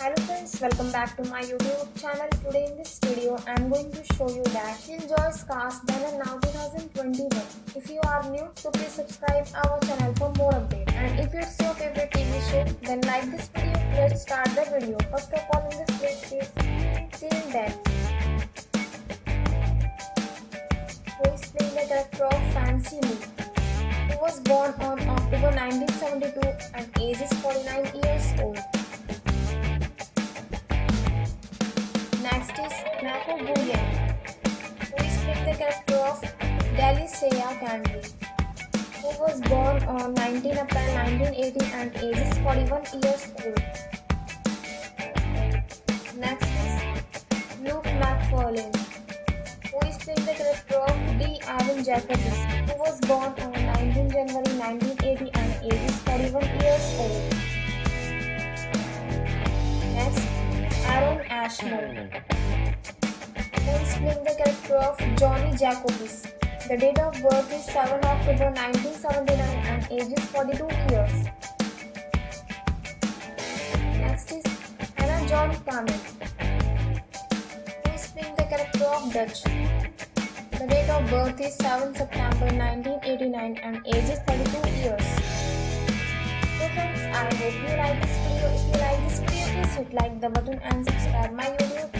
Hello friends, welcome back to my YouTube channel. Today in this video, I am going to show you that Killjoys cast banner now 2021. If you are new, so please subscribe our channel for more updates. And if it's your favorite TV show, then like this video. Let's start the video. First of all, in this list is Seeing Death. Who is playing the character of Fancy Lee? He was born on October 1972 and age is Next is Mayko Nguyen, who is playing the character of Delicia Candy, who was born on 19 April 1980 and age is 41 years old. Next is Luke Macfarlane, who is playing the character of D'avin Jacobs, who was born on 19 January 1980 and age is 41 years old. Ashmore, who is playing the character of Johnny Jacobs. The date of birth is 7 October 1979 and age is 42 years. Next is Anna John Kamen, who is playing the character of Dutch. The date of birth is 7 September 1989 and age is 32 years. So friends, I hope you like this video. If you like this video, like the button and subscribe uh, my YouTube